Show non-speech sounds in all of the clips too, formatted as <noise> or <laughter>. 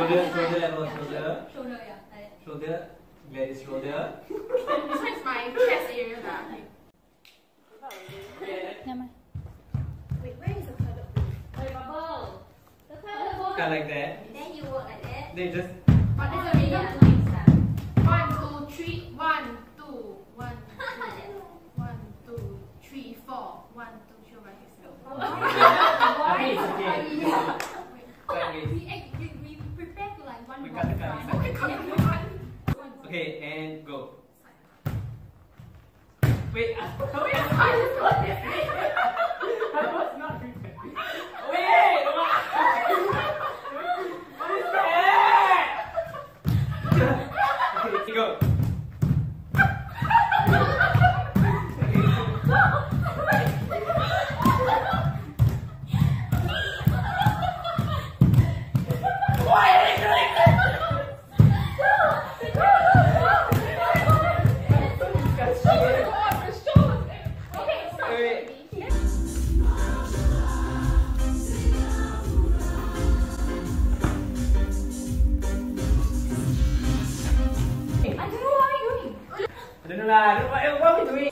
Shoulder, shoulder, elbow, shoulder, Shoulder, yeah. Like that. shoulder. Gladys, shoulder. This is my chest area. Wait, where is the toilet bowl? Toilet bubble. The toilet bowl. Kind like that. Then you walk like that. Then just But already yeah, not nice lah. One, two, three. One, two, one, two, one, two, three, four. One, two, three, four, five, six, seven. I think it's okay. Like this. We, act- we, we eh, prepare to like one We walk cut the card from- inside. Okay, and go. Wait, I <laughs> wait, I was 对吧？我我没注意。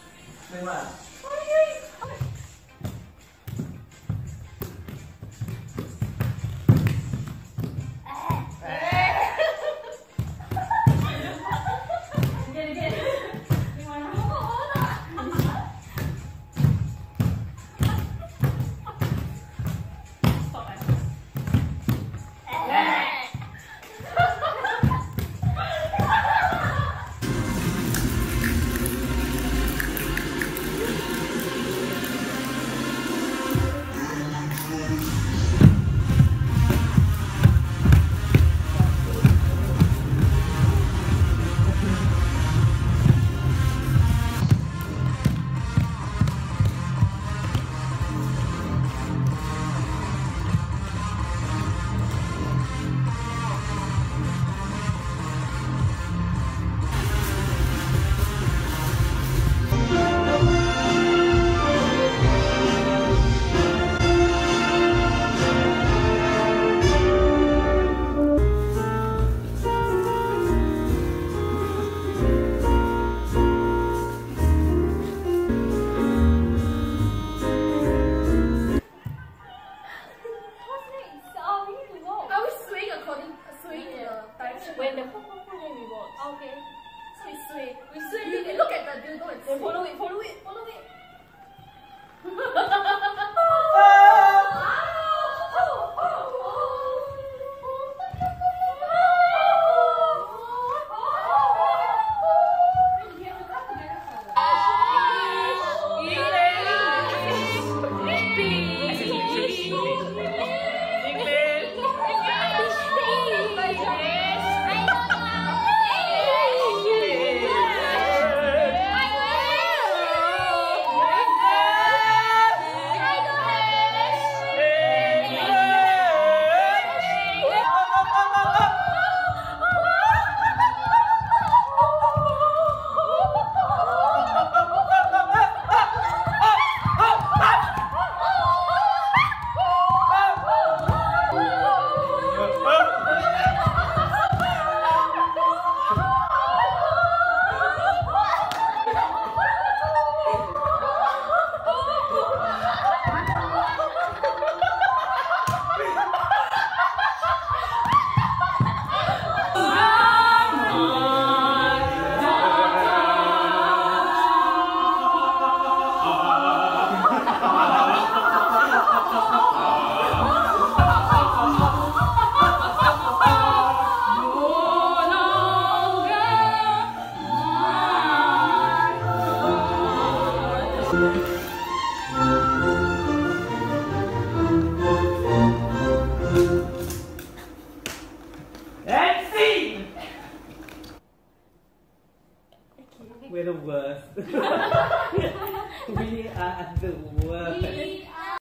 So we you look at the dildo and. Then follow it, follow it, follow it. And. We're the worst. <laughs> we are the worst.